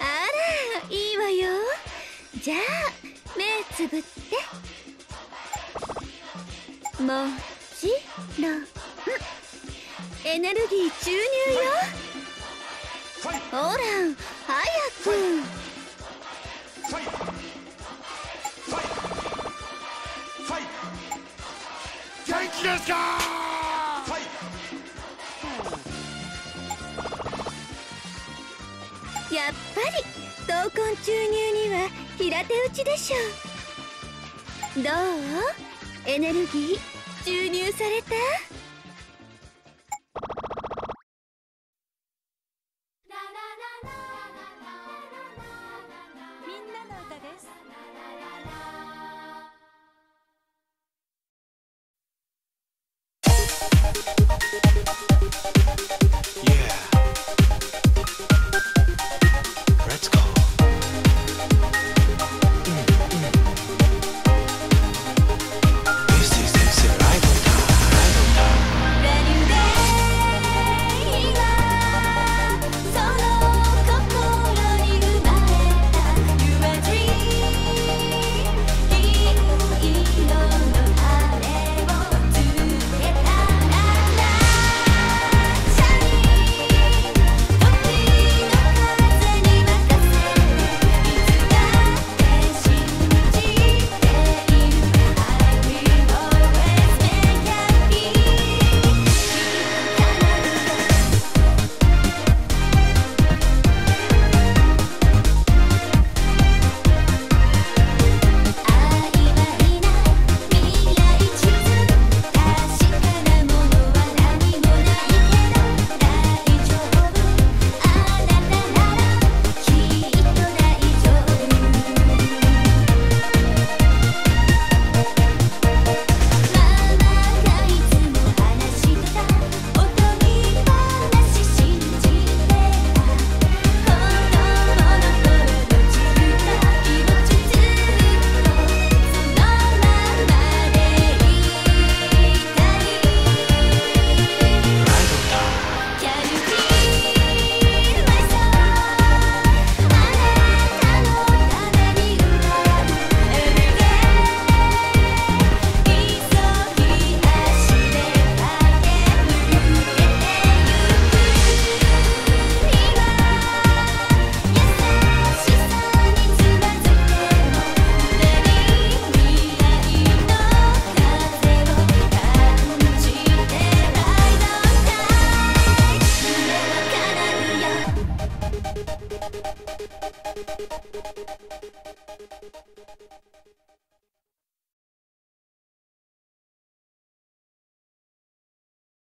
あらいい。わよじゃあ目つぶってもちろんエネルギー注入よほら早く元気ですかやっぱり闘魂注入には平手打ちでしょう。どう？エネルギー注入された？みんなの歌です「